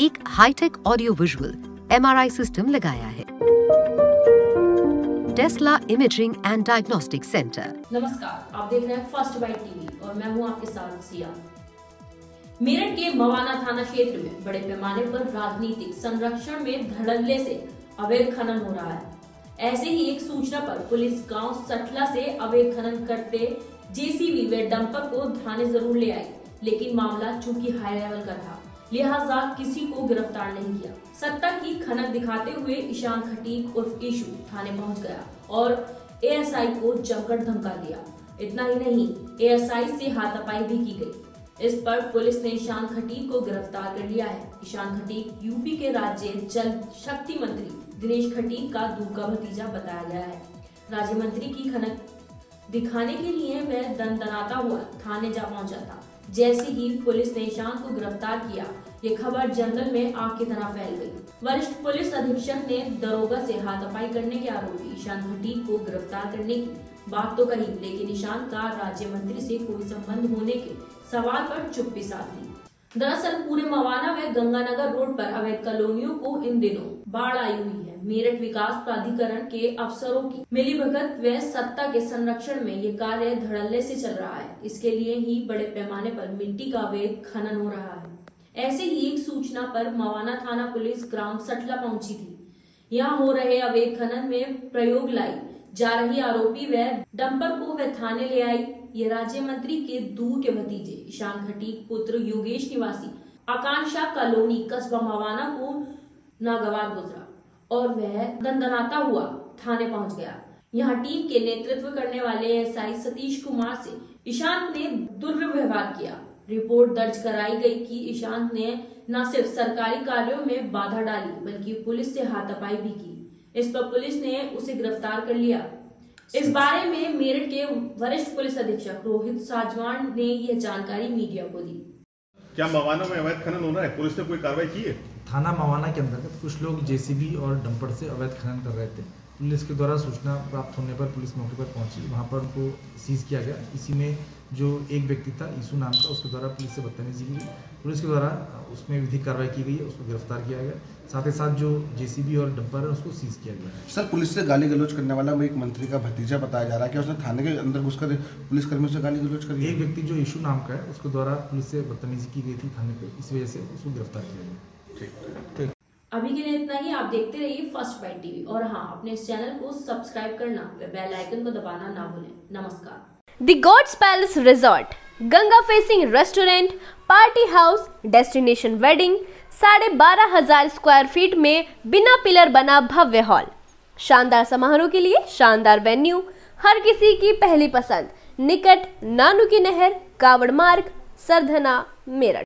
एक hi tech audio visual MRI system लगाया है। Tesla imaging and diagnostic centre नमस्कार, आप देख रहे हैं फ़र्स्ट बाइट टीवी और मैं हूँ आपके साथ सिया। मेरठ के मवाना थाना क्षेत्र में बड़े पैमाने पर राजनीतिक संरक्षण में धड़ल्ले से अवैध खनन हो रहा है। ऐसे ही एक सूचना पर पुलिस गाँव सटला से अवैध खनन करते जेसीबी व डंपर को थाने ज़रूर ले आई, लेकिन मामला चूँकि हाई लेवल का था। लिहाजा किसी को गिरफ़्तार नहीं किया। सत्ता की खनक दिखाते हुए ईशान खटीक उर्फ़ ईशु थाने पहुँच गया और एएसआई को जमकर धमका दिया। इतना ही नहीं एएसआई से हाथापाई भी की गई। इस पर पुलिस ने ईशान खटीक को गिरफ़्तार कर लिया है। ईशान खटीक यूपी के राज्य जल शक्ति मंत्री दिनेश खटीक का दूर का भतीजा बताया गया है। राज्य मंत्री की खनक दिखाने के लिए वह दनदनाता हुआ थाने जा पहुँचा था। जैसे ही पुलिस ने ईशान को गिरफ़्तार किया, ये खबर जंगल में आग की तरह फैल गई। वरिष्ठ पुलिस अधीक्षक ने दरोगा से हाथापाई करने के आरोपी ईशान भट्टी को गिरफ़्तार करने की बात तो कही, लेकिन ईशान का राज्य मंत्री से कोई संबंध होने के सवाल पर चुप्पी साध ली। दरअसल पूरे मवाना व गंगानगर रोड पर अवैध कॉलोनियों को इन दिनों बाढ़ आई हुई है। मेरठ विकास प्राधिकरण के अफसरों की मिलीभगत व सत्ता के संरक्षण में ये कार्य धड़ल्ले से चल रहा है। इसके लिए ही बड़े पैमाने पर मिट्टी का अवैध खनन हो रहा है। ऐसे ही एक सूचना पर मवाना थाना पुलिस ग्राम सटला पहुँची थी। यहाँ हो रहे अवैध खनन में प्रयोग लाई जा रही आरोपी व डंपर को वह थाने ले आई। ये राज्य मंत्री के दूर के भतीजे, ईशान घटी पुत्र योगेश निवासी, आकांक्षा कॉलोनी कस्बा मवाना को नागवार गुजरा और वह दंदनाता हुआ थाने पहुँच गया। यहाँ टीम के नेतृत्व करने वाले एसआई सतीश कुमार से ईशांत ने दुर्व्यवहार किया। रिपोर्ट दर्ज कराई गई कि ईशांत ने न सिर्फ़ सरकारी कार्यों में बाधा डाली, बल्कि पुलिस से हाथापाई भी की। इस पर पुलिस ने उसे गिरफ़्तार कर लिया। इस बारे में मेरठ के वरिष्ठ पुलिस अधीक्षक रोहित साजवान ने यह जानकारी मीडिया को दी। क्या मवाना में अवैध खनन हो रहा है? पुलिस ने कोई कार्रवाई की है? थाना मवाना के अंतर्गत कुछ लोग जेसीबी और डंपर से अवैध खनन कर रहे थे। पुलिस के द्वारा सूचना प्राप्त होने पर पुलिस मौके पर पहुँची। वहाँ पर उनको सीज किया गया। इसी में जो एक व्यक्ति था यीशु नाम का उसके द्वारा पुलिस से बदतमीजी की गई। पुलिस के द्वारा उसमें विधिक कार्रवाई की गई है उसको गिरफ़्तार किया गया। साथ ही साथ जो जेसीबी और डंपर है उसको सीज किया गया सर पुलिस से गाली गलौज करने वाला वो एक मंत्री का भतीजा बताया जा रहा है कि उसने थाने के अंदर घुसकर पुलिसकर्मियों से गाली गलौज कर एक व्यक्ति जो यीशु नाम का है उसके द्वारा पुलिस से बदतमीजी की गई थी थाने पर इस वजह से उसको गिरफ़्तार किया गया। अभी के लिए इतना ही। आप देखते रहिए फ़र्स्ट बाइट टीवी। और हाँ अपने इस चैनल को सब्सक्राइब करना बेल आइकन को दबाना ना भूलें। नमस्कार। The God's Palace Resort, Ganga facing restaurant party house destination wedding साढ़े बारह हज़ार स्क्वायर फीट में बिना पिलर बना भव्य हॉल शानदार समारोह के लिए शानदार वेन्यू हर किसी की पहली पसंद। निकट नानू की नहर कावड़ मार्ग सरधना मेरठ।